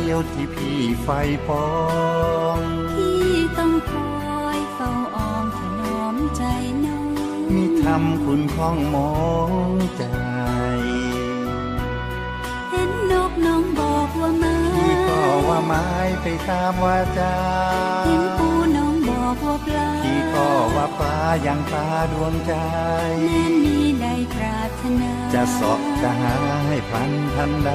ดียวที่พี่ไฟปองพี่ต้องคอยเฝ้าออมถนอมใจน้องมีทำคุณข้องมองใจ เห็นนกน้องบอกว่ามาพี่ก็ว่าไม้ไปตามว่าจา ก็ว่าปลาอย่างปลาดวงใจแน่นมีได้ปรารถนา จะเสาะจะหาให้พลันทันใด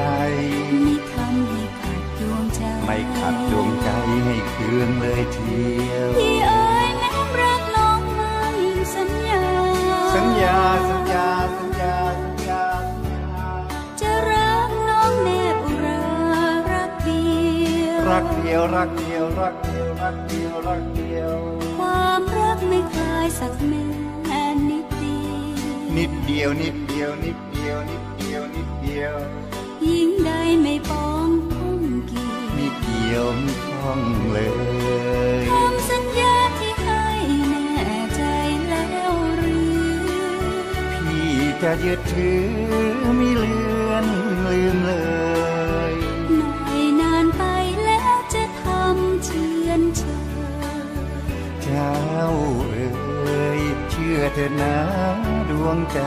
มิทำให้ขาดดวงใจ ไม่ขัดดวงใจให้เคืองเลยเทียวพี่เอ๋ยแม้รักน้องมันสัญญาสัญญา สัญญาสัญญาสัญญาสัญญา จะรักน้องแนบอุรารักเดียว รักเดียวรักเดียวรักเดียวรักเดียวรักเดียวความรัก ไม่คลายสักแม้นิดเดียวนิดเดียวนิดเดียวนิดเดียวนิดเดียวนิดเดียวยิ่งได้ไม่ปองพ้องเกี่ยวนิดเดียวไม่คล่องเลยคำสัญญาที่ให้แน่ใจแล้วหรือพี่จะยึดถือไม่เลือนลืมเลย เถิดนะดวงใจ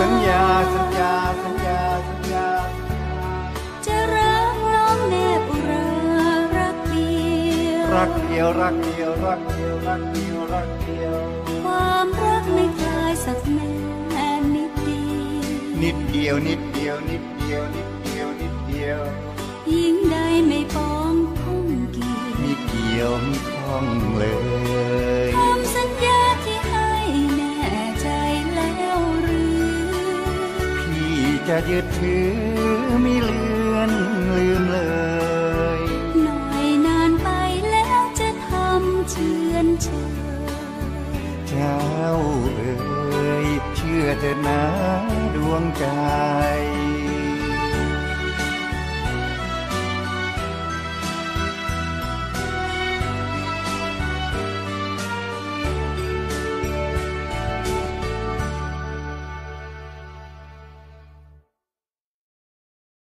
สัญญาสัญญาสัญญาสัญญา จะรักน้องแนบอุรารักเดียวรักเดียวรักเดียวรักเดียวรักเดียวรักเดียว ความรักไม่คลายสักแม้นิดเดียวนิดเดียวนิดเดียวนิดเดียวนิดเดียวนิดเดียวยิ่งได้ไม่ปองพ้อ จะยึดถือไม่เลือนลืมเลย หน่อยนานไปแล้วจะทำเชื่อนเชยเจ้าเอ๋ยเชื่อเถิดนะดวงใจ